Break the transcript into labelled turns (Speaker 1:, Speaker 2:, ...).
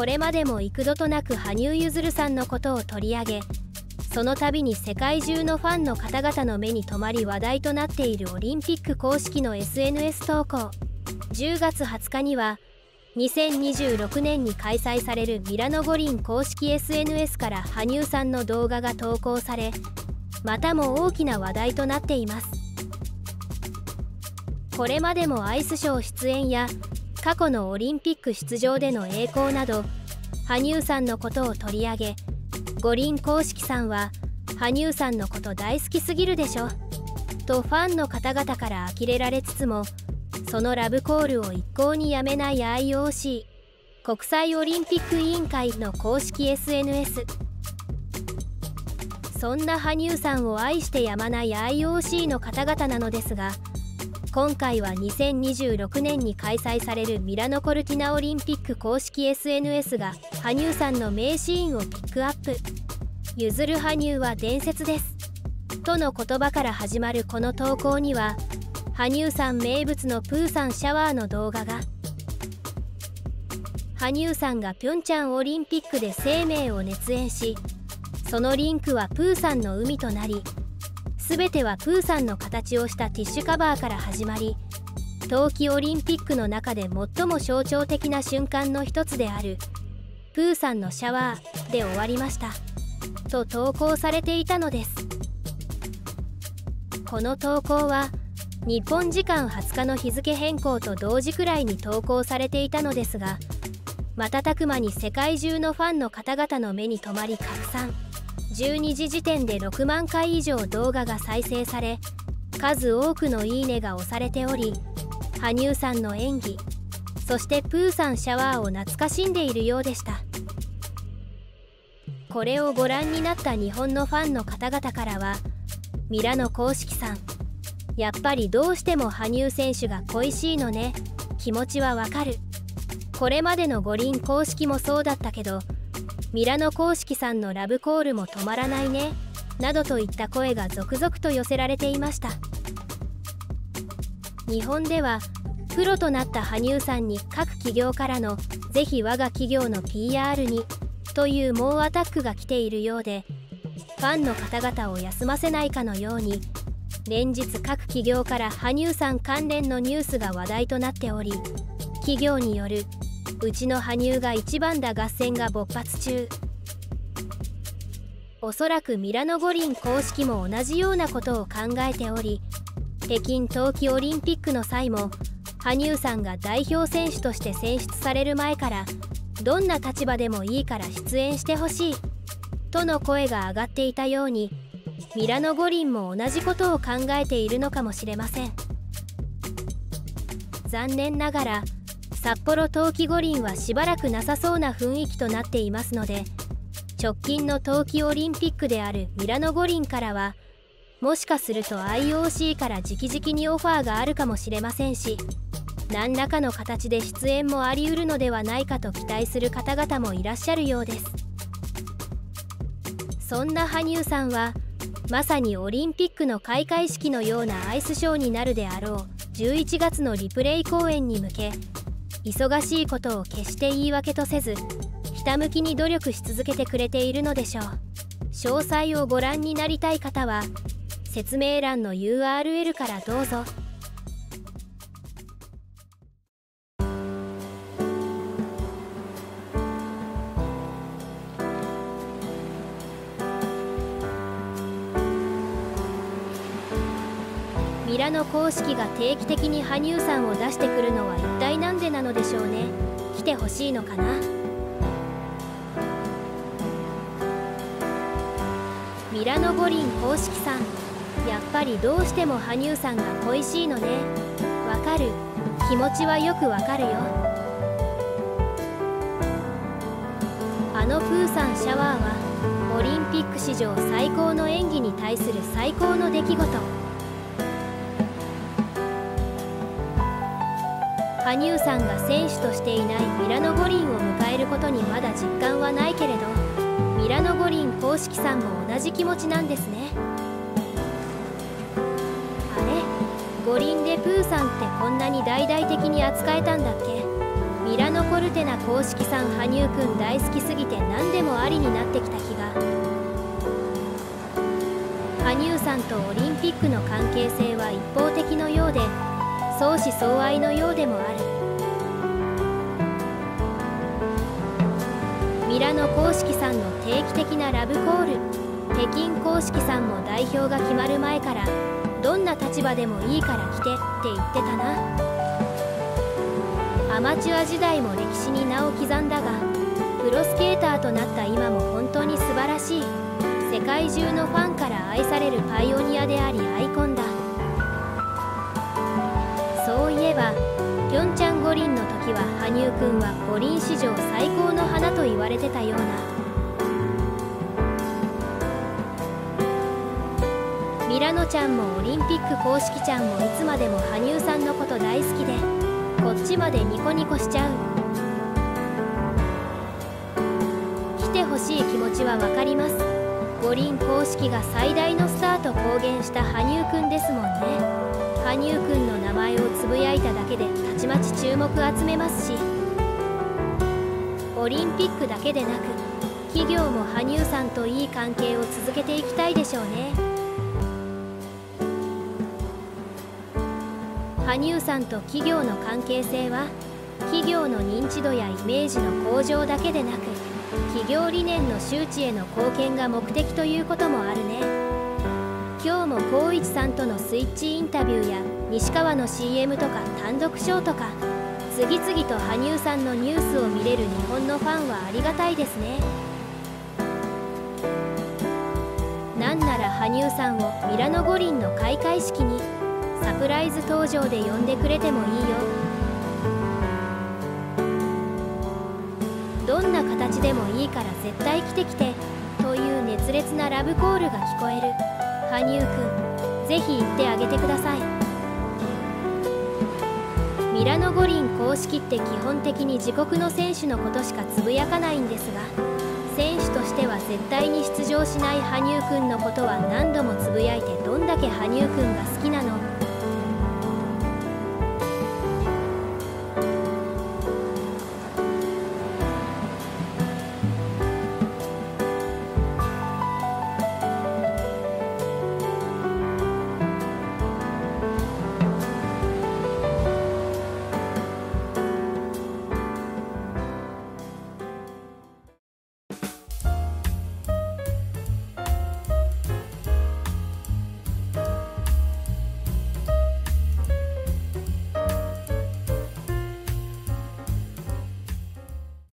Speaker 1: これまでも幾度となく羽生結弦さんのことを取り上げその度に世界中のファンの方々の目に留まり話題となっているオリンピック公式の SNS 投稿。10月20日には2026年に開催されるミラノ五輪公式 SNS から羽生さんの動画が投稿されまたも大きな話題となっています。これまでもアイスショー出演や過去のオリンピック出場での栄光など羽生さんのことを取り上げ五輪公式さんは羽生さんのこと大好きすぎるでしょとファンの方々から呆れられつつもそのラブコールを一向にやめない IOC 国際オリンピック委員会の公式 SNS そんな羽生さんを愛してやまない IOC の方々なのですが今回は2026年に開催されるミラノ・コルティナオリンピック公式 SNS が羽生さんの名シーンをピックアップ「譲る羽生は伝説です」との言葉から始まるこの投稿には羽生さん名物のプーさんシャワーの動画が。羽生さんがピョンチャンオリンピックで生命を熱演しそのリンクはプーさんの海となり全てはプーさんの形をしたティッシュカバーから始まり冬季オリンピックの中で最も象徴的な瞬間の一つであるプーさんのシャワーで終わりましたと投稿されていたのです。この投稿は日本時間20日の日付変更と同時くらいに投稿されていたのですが瞬く間に世界中のファンの方々の目に留まり拡散。12時時点で6万回以上動画が再生され数多くのいいねが押されており羽生さんの演技そしてプーさんシャワーを懐かしんでいるようでした。これをご覧になった日本のファンの方々からはミラノ公式さんやっぱりどうしても羽生選手が恋しいのね気持ちはわかる。これまでの五輪公式もそうだったけどミラノ公式さんのラブコールも止まらないねなどといった声が続々と寄せられていました。日本ではプロとなった羽生さんに各企業からの「ぜひ我が企業の PR に」という猛アタックが来ているようでファンの方々を休ませないかのように連日各企業から羽生さん関連のニュースが話題となっており企業によるうちの羽生が一番だ合戦が勃発中。おそらくミラノ五輪公式も同じようなことを考えており北京冬季オリンピックの際も羽生さんが代表選手として選出される前からどんな立場でもいいから出演してほしいとの声が上がっていたようにミラノ五輪も同じことを考えているのかもしれません。残念ながら札幌冬季五輪はしばらくなさそうな雰囲気となっていますので直近の冬季オリンピックであるミラノ五輪からはもしかすると IOC から直々にオファーがあるかもしれませんし何らかの形で出演もありうるのではないかと期待する方々もいらっしゃるようです。そんな羽生さんはまさにオリンピックの開会式のようなアイスショーになるであろう11月のリプレイ公演に向け忙しいことを決して言い訳とせずひたむきに努力し続けてくれているのでしょう。詳細をご覧になりたい方は説明欄の URL からどうぞ。ミラノ公式が定期的に羽生さんを出してくるのは一体何でなのでしょうね。来てほしいのかな？ミラノ五輪公式さんやっぱりどうしても羽生さんが恋しいのね。わかる？気持ちはよくわかるよ。あのプーさんシャワーはオリンピック史上最高の演技に対する最高の出来事。羽生さんが選手としていないミラノ五輪を迎えることにまだ実感はないけれどミラノ五輪公式さんも同じ気持ちなんですね。あれ？五輪でプーさんってこんなに大々的に扱えたんだっけ？ミラノ・コルテナ公式さん羽生くん大好きすぎて何でもありになってきた気が。羽生さんとオリンピックの関係性は一方的のようで相思相愛のようでもある。ミラノ公式さんの定期的なラブコール。北京公式さんも代表が決まる前からどんな立場でもいいから来てって言ってたな。アマチュア時代も歴史に名を刻んだがプロスケーターとなった今も本当に素晴らしい。世界中のファンから愛されるパイオニアでありアイコンだ。五輪の時は羽生くんは五輪史上最高の花と言われてたような。ミラノちゃんもオリンピック公式ちゃんもいつまでも羽生さんのこと大好きでこっちまでニコニコしちゃう。来てほしい気持ちは分かります。五輪公式が最大のスターと公言した羽生くんですもんね。羽生くんの名前をつぶやいただけでたちまち注目集めますしオリンピックだけでなく企業も羽生さんといい関係を続けていきたいでしょうね。羽生さんと企業の関係性は企業の認知度やイメージの向上だけでなく企業理念の周知への貢献が目的ということもあるね。今日も光一さんとのスイッチインタビューや西川の CM とか単独ショーとか次々と羽生さんのニュースを見れる日本のファンはありがたいですね。なんなら羽生さんをミラノ五輪の開会式にサプライズ登場で呼んでくれてもいいよ。どんな形でもいいから絶対来てきてという熱烈なラブコールが聞こえる。羽生くんぜひ行ってあげてください。ミラノ五輪公式って基本的に自国の選手のことしかつぶやかないんですが選手としては絶対に出場しない羽生くんのことは何度もつぶやいてどんだけ羽生くんが好きなの